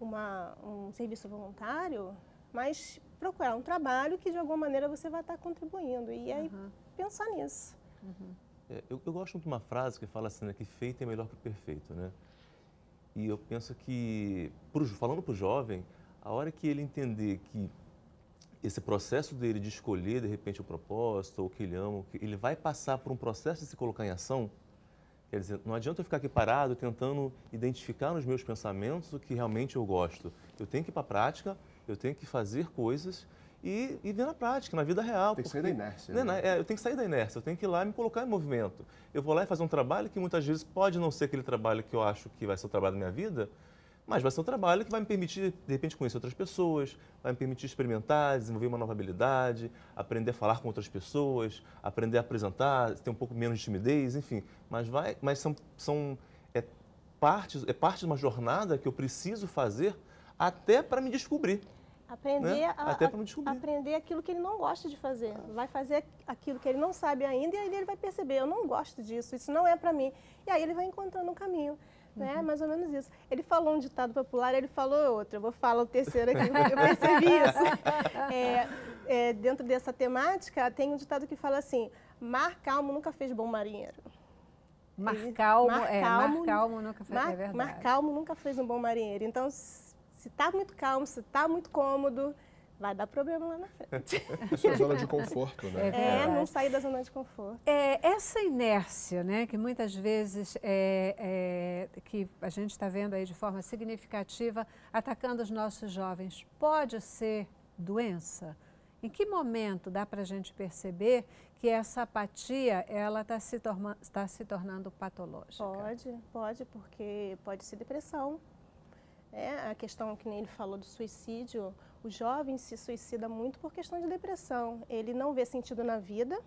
D: uma, um serviço voluntário, mas procurar um trabalho que de alguma maneira você vai estar contribuindo e aí uhum. pensar nisso.
E: Uhum. É, eu, eu, gosto muito de uma frase que fala assim, né, que feito é melhor que perfeito, né? E eu penso que, pro, falando para o jovem, a hora que ele entender que esse processo dele de escolher, de repente, o propósito, ou o que ele ama, ele vai passar por um processo de se colocar em ação. Quer dizer, não adianta eu ficar aqui parado tentando identificar nos meus pensamentos o que realmente eu gosto. Eu tenho que ir para a prática, eu tenho que fazer coisas e, e ver na prática, na vida real.
C: Tem que sair da inércia.
E: Né? É, eu tenho que sair da inércia, eu tenho que ir lá e me colocar em movimento. Eu vou lá e fazer um trabalho que muitas vezes pode não ser aquele trabalho que eu acho que vai ser o trabalho da minha vida, mas vai ser um trabalho que vai me permitir, de repente, conhecer outras pessoas, vai me permitir experimentar, desenvolver uma nova habilidade, aprender a falar com outras pessoas, aprender a apresentar, ter um pouco menos de timidez, enfim. Mas, vai, mas são, são é, parte, é parte de uma jornada que eu preciso fazer até para me descobrir.
D: Aprender, né? a, Até descobrir. aprender aquilo que ele não gosta de fazer. Vai fazer aquilo que ele não sabe ainda e aí ele vai perceber, eu não gosto disso, isso não é para mim. E aí ele vai encontrando um caminho. Né? Uhum. Mais ou menos isso. Ele falou um ditado popular, ele falou outro. Eu vou falar o terceiro aqui, eu percebi isso. É, é, dentro dessa temática, tem um ditado que fala assim: mar calmo nunca fez bom marinheiro.
A: Mar calmo, mar é, calmo, mar calmo nunca fez, mar, é
D: mar calmo nunca fez um bom marinheiro. Então, se está muito calmo, se está muito cômodo, vai dar problema lá na frente.
C: Isso é zona de conforto, né?
D: É, é, não sair da zona de conforto.
A: É, essa inércia, né, que muitas vezes é, é que a gente está vendo aí de forma significativa atacando os nossos jovens, pode ser doença? Em que momento dá para a gente perceber que essa apatia ela está se, tá se tornando patológica?
D: Pode, pode, porque pode ser depressão. É, a questão que ele falou do suicídio, o jovem se suicida muito por questão de depressão. Ele não vê sentido na vida,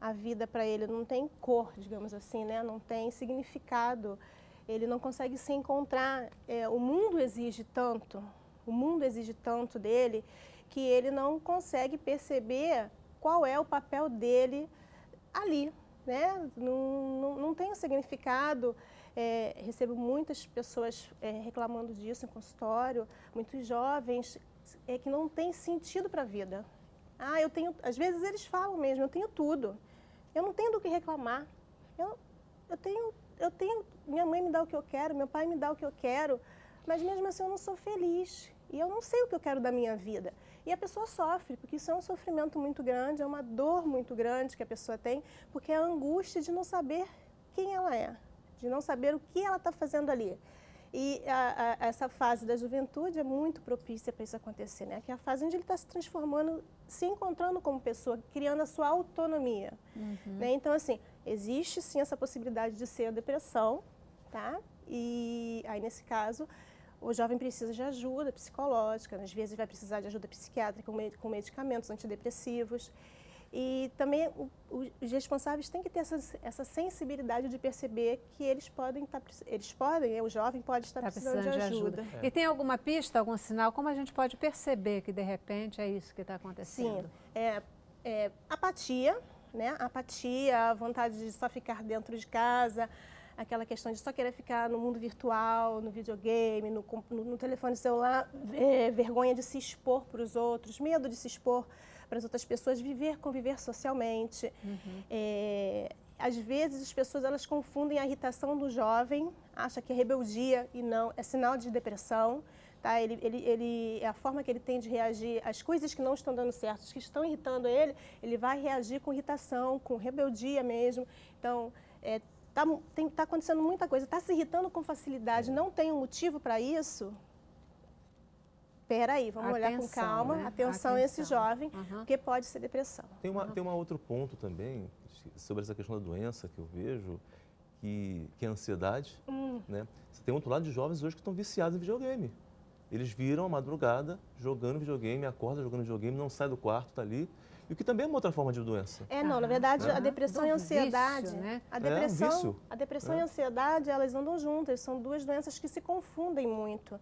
D: a vida para ele não tem cor, digamos assim, né? não tem significado, ele não consegue se encontrar. É, o mundo exige tanto, o mundo exige tanto dele, que ele não consegue perceber qual é o papel dele ali. Né? Não, não, não tem um significado. É, recebo muitas pessoas é, reclamando disso em consultório, muitos jovens é que não tem sentido para a vida. Ah, eu tenho, às vezes eles falam mesmo, eu tenho tudo. Eu não tenho do que reclamar. Eu, eu tenho, eu tenho, minha mãe me dá o que eu quero, meu pai me dá o que eu quero, mas mesmo assim eu não sou feliz. E eu não sei o que eu quero da minha vida. E a pessoa sofre, porque isso é um sofrimento muito grande, é uma dor muito grande que a pessoa tem, porque é a angústia de não saber quem ela é, de não saber o que ela está fazendo ali. E a, a, essa fase da juventude é muito propícia para isso acontecer, né? Que é a fase onde ele está se transformando, se encontrando como pessoa, criando a sua autonomia. Uhum. Né? Então, assim, existe sim essa possibilidade de ser a depressão, tá? E aí, nesse caso, o jovem precisa de ajuda psicológica, às vezes vai precisar de ajuda psiquiátrica com medicamentos antidepressivos. E também o, os responsáveis têm que ter essa, essa, sensibilidade de perceber que eles podem estar, tá eles podem, o jovem pode estar tá precisando, precisando, de ajuda. De
A: ajuda. É. E tem alguma pista, algum sinal? Como a gente pode perceber que de repente é isso que está acontecendo?
D: Sim, é, é, apatia, né? Apatia, vontade de só ficar dentro de casa, aquela questão de só querer ficar no mundo virtual, no videogame, no, no, no telefone celular, é, vergonha de se expor para os outros, medo de se expor para as outras pessoas, viver, conviver socialmente. Uhum. É, às vezes as pessoas elas confundem a irritação do jovem, acha que é rebeldia e não, é sinal de depressão. Tá? Ele, ele, ele, é a forma que ele tem de reagir às coisas que não estão dando certo, que estão irritando ele, ele vai reagir com irritação, com rebeldia mesmo. Então, é, tá, tá acontecendo muita coisa, está se irritando com facilidade, não tem um motivo para isso, espera aí, vamos atenção, olhar com calma, né? atenção, atenção, a esse jovem, uhum. porque pode ser depressão.
E: Tem, uma, uhum. tem um outro ponto também sobre essa questão da doença que eu vejo, que, que é a ansiedade. Hum. Né? Você tem outro lado de jovens hoje que estão viciados em videogame. Eles viram a madrugada jogando videogame, acorda jogando videogame, não sai do quarto, está ali. E o que também é uma outra forma de doença.
D: É, não, na verdade, a depressão e a ansiedade, vício, né? A depressão, é, um a depressão é. e a ansiedade, elas andam juntas, são duas doenças que se confundem muito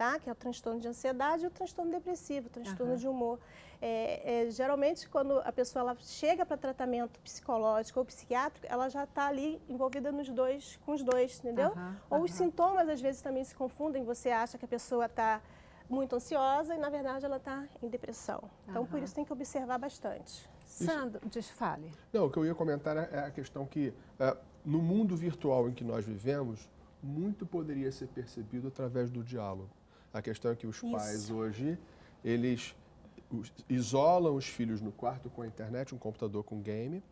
D: tá? que é o transtorno de ansiedade e o transtorno depressivo, o transtorno uhum. de humor. É, é, geralmente, quando a pessoa ela chega para tratamento psicológico ou psiquiátrico, ela já está ali envolvida nos dois, com os dois, entendeu? Uhum, ou uhum. os sintomas, às vezes, também se confundem. Você acha que a pessoa está muito ansiosa e, na verdade, ela está em depressão. Então, por isso, tem que observar bastante.
A: Sandro, desfale.
C: Não, o que eu ia comentar é, é a questão que, é, no mundo virtual em que nós vivemos, muito poderia ser percebido através do diálogo. A questão é que os Isso. pais hoje, eles isolam os filhos no quarto com a internet, um computador com game.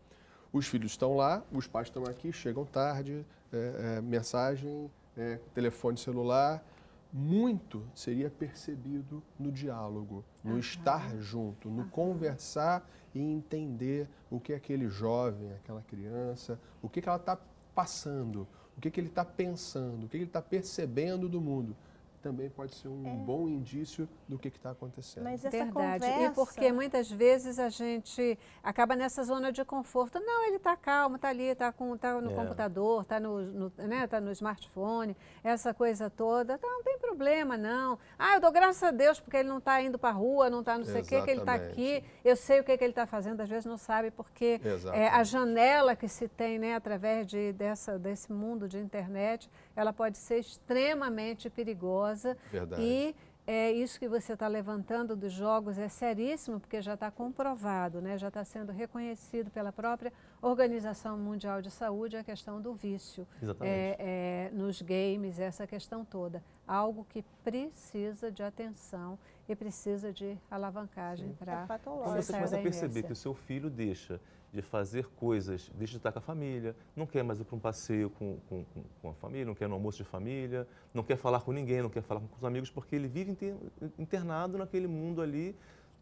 C: Os filhos estão lá, os pais estão aqui, chegam tarde, é, é, mensagem, é, telefone celular. Muito seria percebido no diálogo, no uhum. estar junto, no uhum. conversar e entender o que aquele jovem, aquela criança, o que, que ela está passando, o que, que ele está pensando, o que, que ele está percebendo do mundo também pode ser um é. bom indício do que está acontecendo.
A: Mas essa Verdade. Conversa... E porque muitas vezes a gente acaba nessa zona de conforto. Não, ele está calmo, está ali, está tá no é. computador, está no, no, né, tá no smartphone, essa coisa toda. Tá, não tem problema, não. Ah, eu dou graças a Deus porque ele não está indo para a rua, não está não sei o que, que ele está aqui. Eu sei o que, que ele está fazendo, às vezes não sabe, porque é, a janela que se tem né, através de, dessa, desse mundo de internet, ela pode ser extremamente perigosa.
C: Verdade.
A: E é, isso que você está levantando dos jogos é seríssimo, porque já está comprovado, né? já está sendo reconhecido pela própria Organização Mundial de Saúde a questão do vício
E: é,
A: é, nos games, essa questão toda. Algo que precisa de atenção e precisa de alavancagem para.
E: É Quando você começa a perceber que o seu filho deixa de fazer coisas, deixa de estar com a família, não quer mais ir para um passeio com, com, com a família, não quer ir no almoço de família, não quer falar com ninguém, não quer falar com os amigos, porque ele vive internado naquele mundo ali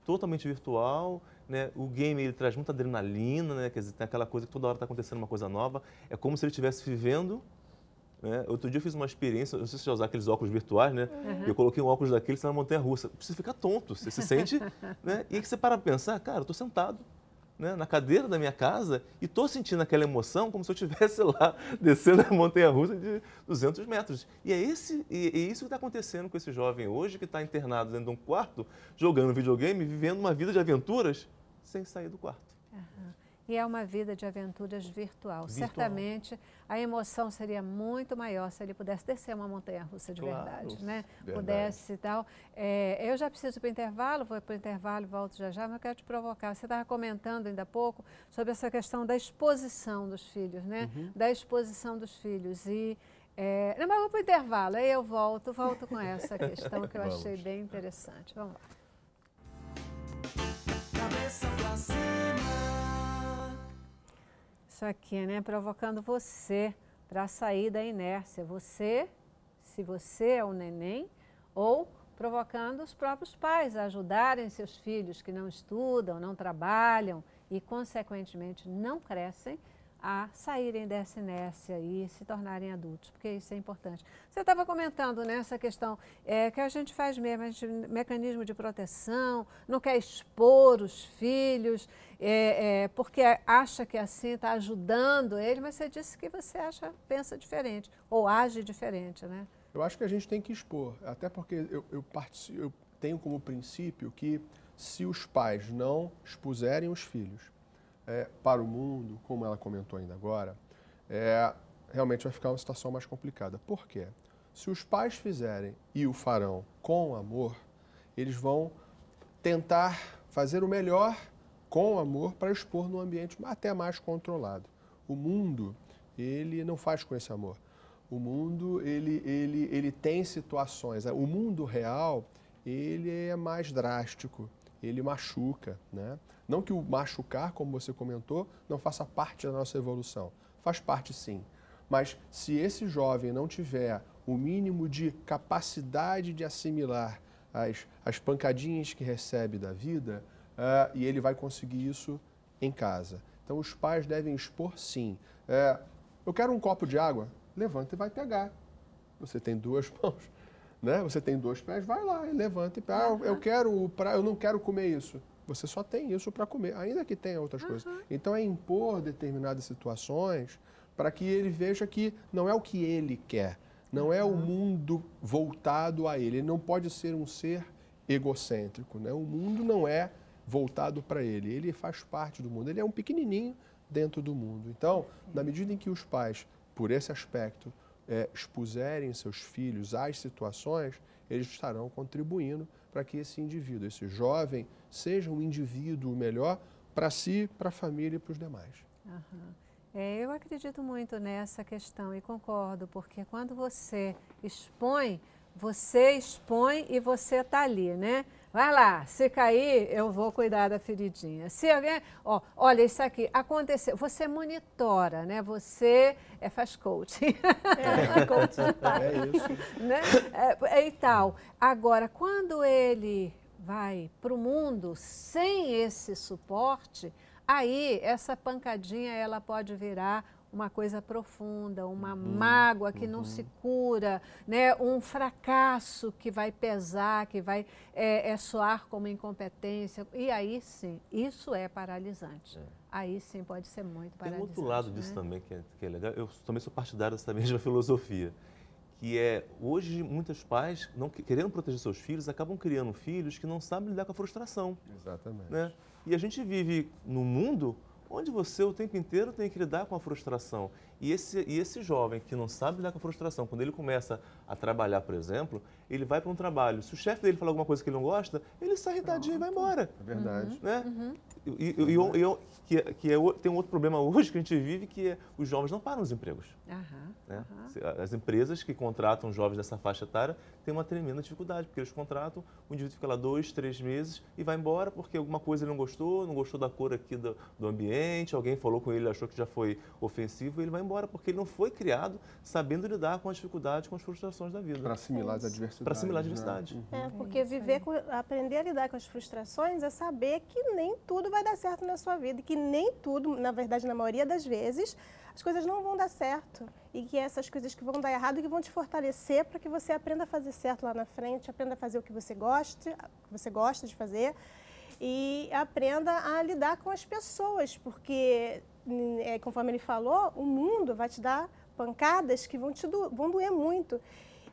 E: totalmente virtual, né? O game ele traz muita adrenalina, né? Quer dizer, tem aquela coisa que toda hora está acontecendo uma coisa nova. É como se ele estivesse vivendo. Né? Outro dia eu fiz uma experiência, não sei se você já usar aqueles óculos virtuais, né? Uhum. Eu coloquei um óculos daqueles na montanha russa. Você fica tonto, você se sente, né? E aí você para pensar, cara, eu estou sentado né, na cadeira da minha casa e estou sentindo aquela emoção como se eu estivesse lá descendo a montanha-russa de 200 metros. E é, esse, e é isso que está acontecendo com esse jovem hoje que está internado dentro de um quarto, jogando videogame, vivendo uma vida de aventuras sem sair do quarto.
A: Uhum. E é uma vida de aventuras virtual. virtual. Certamente a emoção seria muito maior se ele pudesse descer uma montanha russa de claro, verdade, né? Verdade. Pudesse e tal. É, eu já preciso para o intervalo, vou para o intervalo e volto já já, mas eu quero te provocar. Você estava comentando ainda há pouco sobre essa questão da exposição dos filhos, né? Uhum. Da exposição dos filhos. E é, não, mas vou para o intervalo, aí eu volto, volto com essa questão que eu achei bem interessante. Vamos lá. cabeça pra cima. Isso aqui, né? Provocando você para sair da inércia. Você, se você é o neném, ou provocando os próprios pais a ajudarem seus filhos que não estudam, não trabalham e, consequentemente, não crescem a saírem dessa inércia e se tornarem adultos, porque isso é importante. Você estava comentando nessa questão é, que a gente faz mesmo, a gente, mecanismo de proteção, não quer expor os filhos, é, é, porque acha que assim está ajudando ele, mas você disse que você acha, pensa diferente, ou age diferente, né?
C: Eu acho que a gente tem que expor, até porque eu, eu, eu tenho como princípio que se os pais não expuserem os filhos é, para o mundo, como ela comentou ainda agora, é, realmente vai ficar uma situação mais complicada. Por quê? Se os pais fizerem e o farão com amor, eles vão tentar fazer o melhor com amor para expor num ambiente até mais controlado. O mundo, ele não faz com esse amor. O mundo, ele, ele, ele tem situações. O mundo real, ele é mais drástico, ele machuca, né? Não que o machucar, como você comentou, não faça parte da nossa evolução. Faz parte sim. Mas se esse jovem não tiver o mínimo de capacidade de assimilar as, as pancadinhas que recebe da vida, uh, e ele vai conseguir isso em casa. Então os pais devem expor sim. Uh, eu quero um copo de água, levanta e vai pegar. Você tem duas mãos, né? Você tem dois pés, vai lá e levanta e pega. Ah, eu quero, pra, eu não quero comer isso. Você só tem isso para comer, ainda que tenha outras uhum. coisas. Então é impor determinadas situações para que ele veja que não é o que ele quer, não uhum. é o mundo voltado a ele. Ele não pode ser um ser egocêntrico, né? O mundo não é voltado para ele, ele faz parte do mundo, ele é um pequenininho dentro do mundo. Então, na medida em que os pais, por esse aspecto, é, expuserem seus filhos às situações, eles estarão contribuindo para que esse indivíduo, esse jovem, seja um indivíduo melhor para si, para a família e para os demais.
A: Uhum. É, eu acredito muito nessa questão e concordo, porque quando você expõe, você expõe e você está ali, né? Vai lá, se cair, eu vou cuidar da feridinha. Se alguém, ó, olha isso aqui, aconteceu, você monitora, né? Você é, faz coaching. É, coach de pai. É isso. Né? É, é, e tal. Agora, quando ele vai para o mundo sem esse suporte, aí essa pancadinha ela pode virar uma coisa profunda, uma uhum, mágoa que uhum. não se cura, né? um fracasso que vai pesar, que vai é, é, soar como incompetência. E aí sim, isso é paralisante. É. Aí sim pode ser muito paralisante.
E: Tem outro lado disso né? também que é, que é legal. Eu também sou partidário dessa mesma filosofia que é hoje muitos pais não querendo proteger seus filhos acabam criando filhos que não sabem lidar com a frustração.
C: Exatamente.
E: Né? E a gente vive num mundo onde você o tempo inteiro tem que lidar com a frustração. E esse, e esse jovem que não sabe lidar com a frustração, quando ele começa a trabalhar, por exemplo, ele vai para um trabalho. Se o chefe dele falar alguma coisa que ele não gosta, ele sai irritadinho e vai embora.
C: É verdade.
E: Uhum. Né? Uhum. E, e, e, que, que é, tem um outro problema hoje que a gente vive, que é os jovens não param nos empregos. Uhum. Né? As empresas que contratam jovens dessa faixa etária têm uma tremenda dificuldade, porque eles contratam, o indivíduo fica lá dois, três meses e vai embora porque alguma coisa ele não gostou, não gostou da cor aqui do, do ambiente, alguém falou com ele, achou que já foi ofensivo, e ele vai embora porque ele não foi criado sabendo lidar com as dificuldades, com as frustrações da vida.
C: Para assimilar as adversidades.
E: Para assimilar a adversidade.
D: Né? É, porque viver, com, aprender a lidar com as frustrações é saber que nem tudo vai dar certo na sua vida e que nem tudo, na verdade, na maioria das vezes, as coisas não vão dar certo e que essas coisas que vão dar errado que vão te fortalecer para que você aprenda a fazer certo lá na frente, aprenda a fazer o que você goste, que você gosta de fazer e aprenda a lidar com as pessoas, porque é, conforme ele falou, o mundo vai te dar pancadas que vão te do, vão doer muito.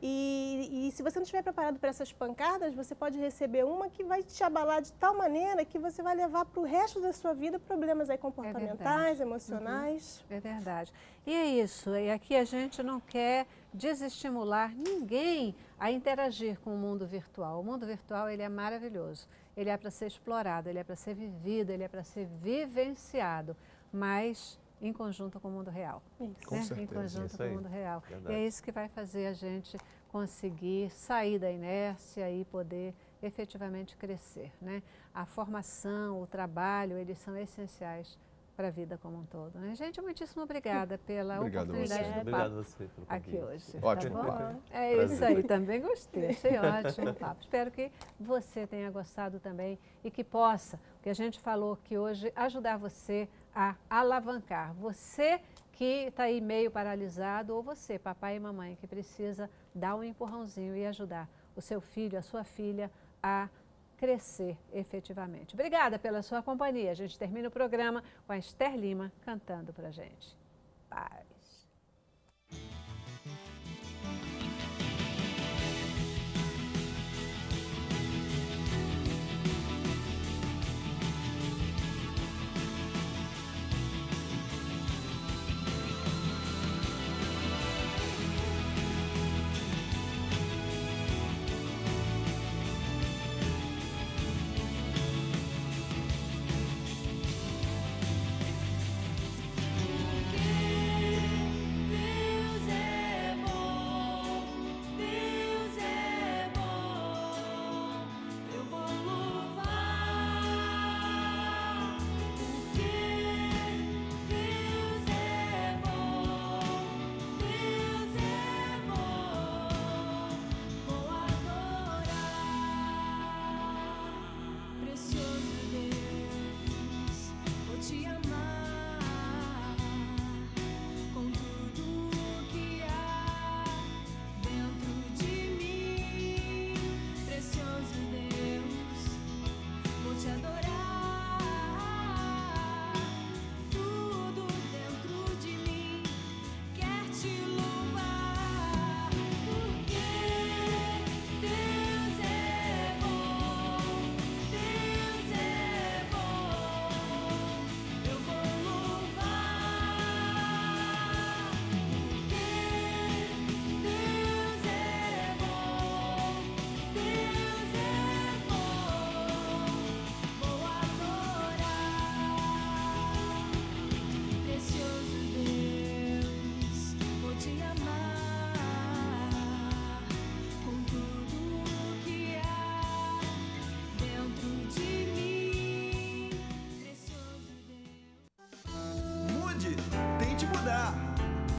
D: E, e, se você não estiver preparado para essas pancadas, você pode receber uma que vai te abalar de tal maneira que você vai levar para o resto da sua vida problemas aí comportamentais, é emocionais.
A: Uhum. É verdade. E é isso. E aqui a gente não quer desestimular ninguém a interagir com o mundo virtual. O mundo virtual ele é maravilhoso. Ele é para ser explorado, ele é para ser vivido, ele é para ser vivenciado. Mas em conjunto com o mundo real.
C: Isso. Com né? certeza.
A: Em conjunto com o mundo real. Verdade. E é isso que vai fazer a gente conseguir sair da inércia e poder efetivamente crescer. Né? A formação, o trabalho, eles são essenciais para a vida como um todo. Né? Gente, muitíssimo obrigada pela
C: Obrigado
A: oportunidade
C: você.
A: de
E: Obrigado você pelo
A: aqui hoje.
C: Ótimo.
A: Tá bom?
C: Perfeito.
A: É
E: Prazer.
A: isso aí, também gostei. Achei ótimo o papo. Espero que você tenha gostado também e que possa, o que a gente falou aqui hoje, ajudar você a alavancar. Você que está aí meio paralisado ou você, papai e mamãe, que precisa dar um empurrãozinho e ajudar o seu filho, a sua filha a crescer efetivamente. Obrigada pela sua companhia. A gente termina o programa com a Esther Lima cantando para gente. Paz.